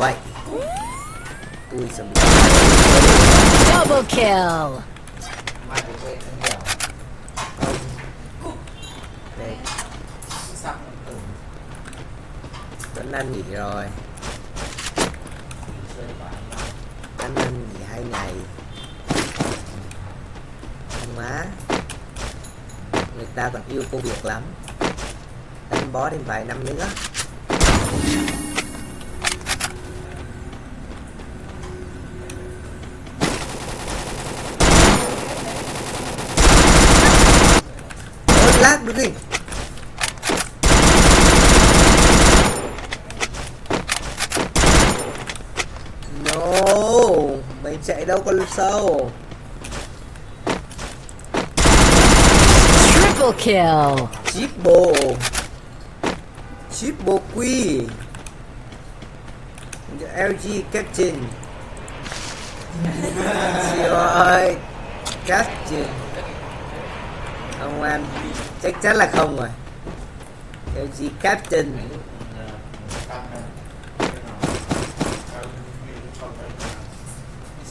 vậy. Ui sao Double kill. Tuấn Anh nghỉ rồi. Anh Anh nghỉ hai ngày. Má. Người ta còn yêu công việc lắm. Đánh bó thêm vài năm nữa Lát được đi No Mày chạy đâu con sâu? Triple kill. Triple Triple Q The LG Captain. Rồi Captain không anh. Chắc chắn là không rồi. LG Captain.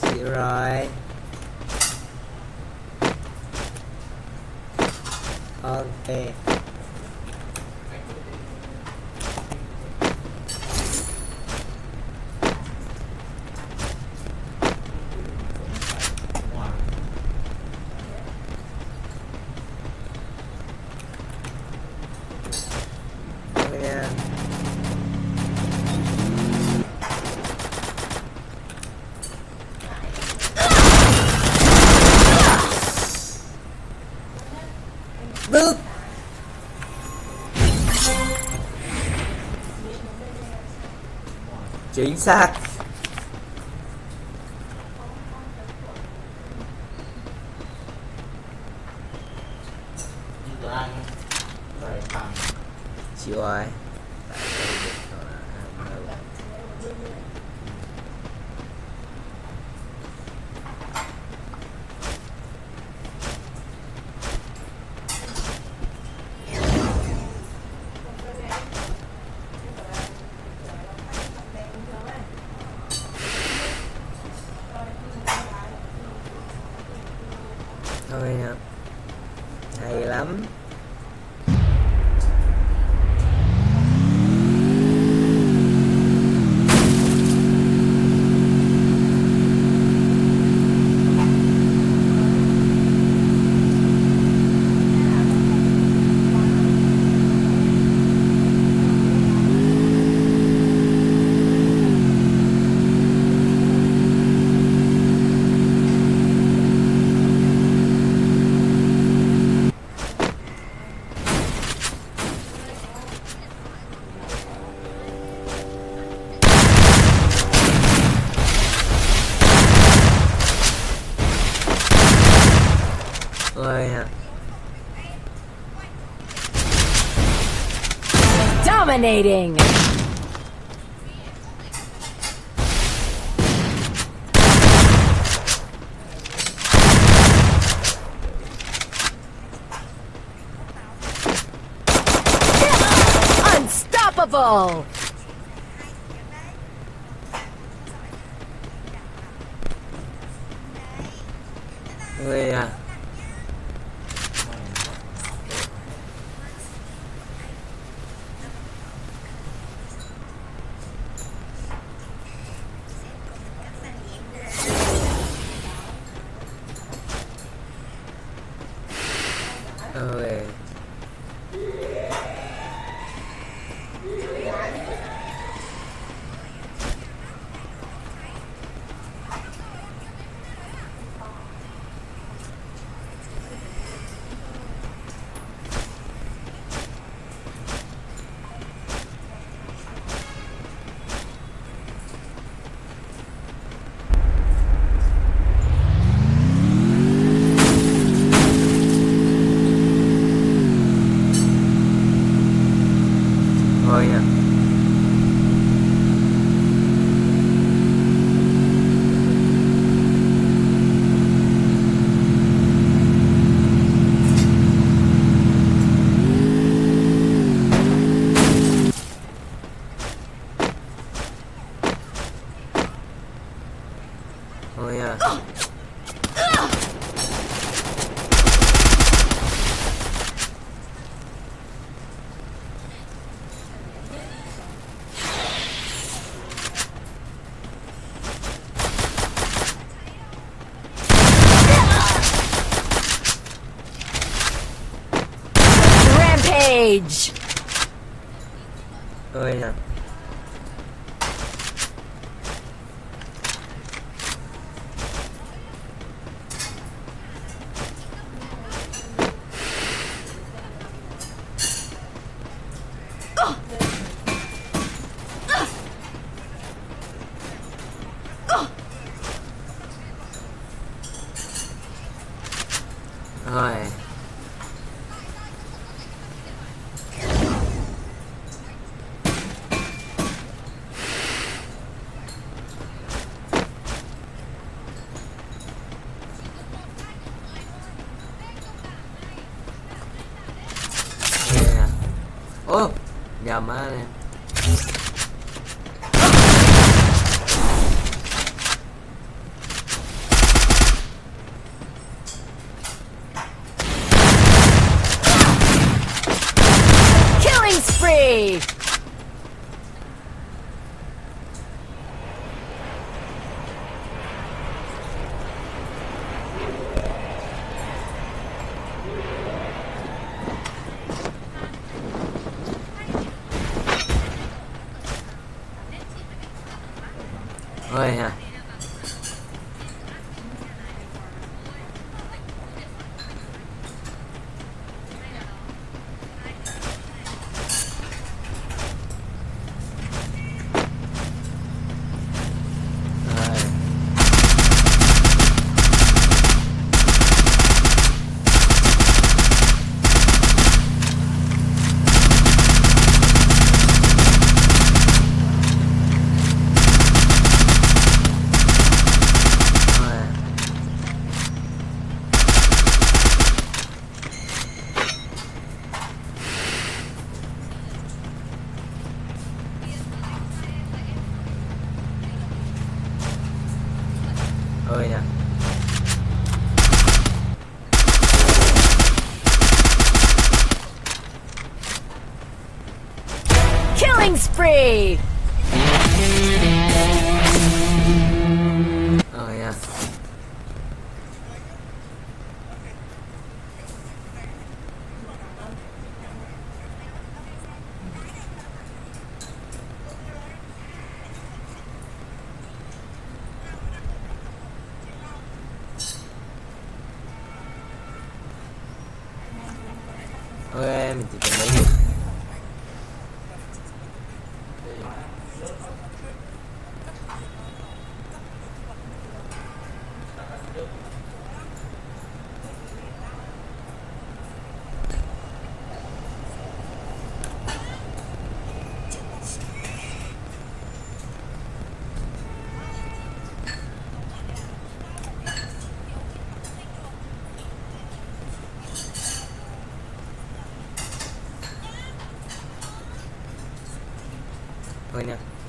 Chịu rồi. Ok. Chính xác. Chịu rồi Thôi nè. Hay lắm. Dominating. Unstoppable. Ôi à Rampage! ôi à male. Thôi nha.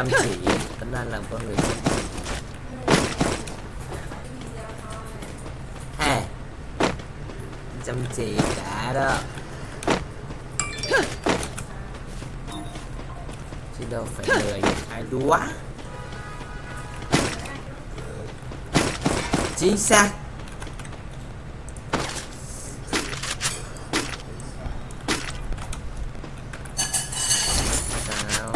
Chăm chỉ. Vẫn đang làm con người chăm chỉ. À chăm chỉ cả đó. Chứ đâu phải lười ai đúa. Chính xác sao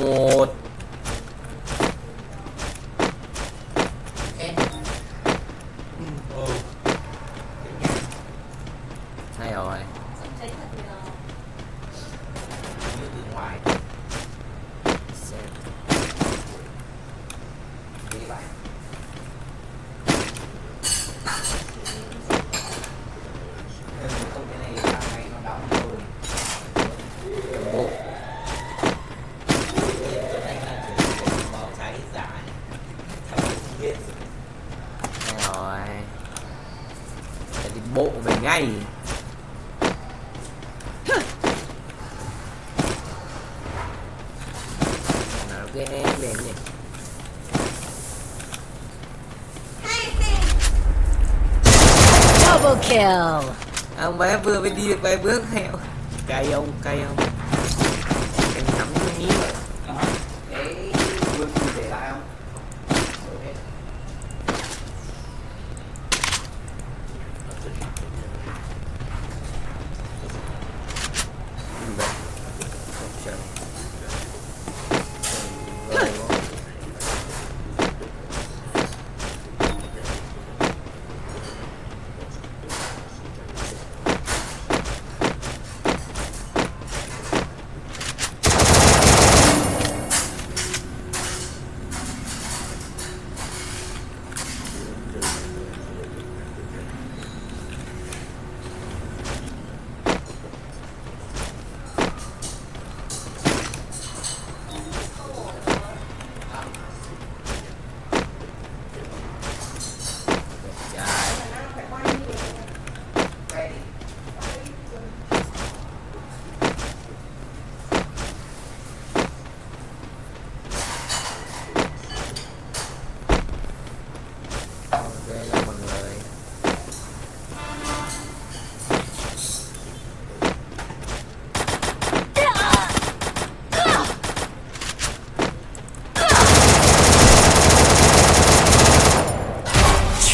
một hay rồi Xem. Bộ. Hay rồi Phải đi bộ về ngay Nào cái em đèn nhỉ Double kill. ông bé vừa mới đi được vài bước theo. Cay ông cay ông em nắm cái nhí cái quân để lại không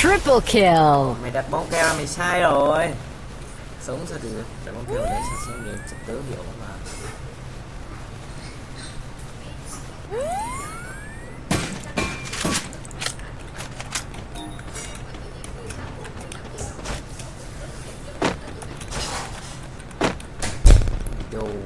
Triple kill. mày đặt bóng keo mày sai rồi. Sống sao được? Đặt bóng keo đấy, sao sống được tớ hiểu mà. Đồ.